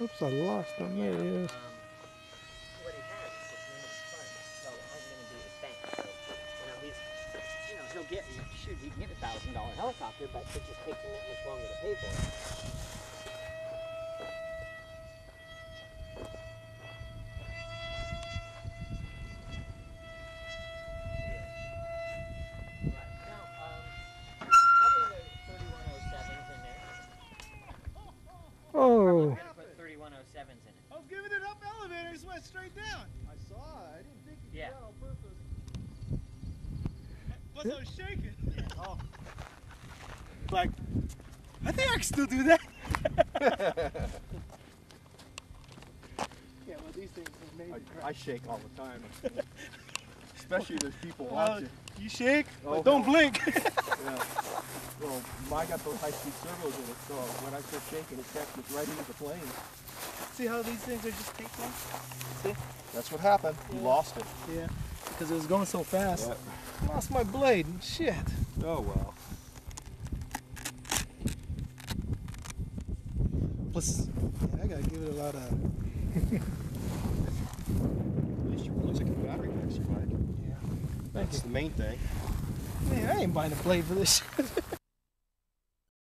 Oops, I lost them. There it is. He'll get shoot he can get a thousand dollar helicopter, but it just takes him that much longer to pay for it. 3107s in it. I was giving it up elevator, it just went straight down. I saw it. I didn't think you Yeah. did that on purpose. Plus I was shaking. Oh. Like, I think I can still do that. yeah, well these things are made I, I shake all the time. Especially there's people Well, watching. you shake, Oh, but don't hell. blink. Yeah. Well, mine got those high-speed servos in it, so when I start shaking, it catches right into the plane. See how these things are just taking off? That's what happened. You lost it. Yeah, because it was going so fast. Lost my blade. Shit. Oh well. Plus, yeah, I gotta give it a lot of. At least it looks like your battery packs your bike. Yeah. That's the main thing. Man, I ain't buying a blade for this shit.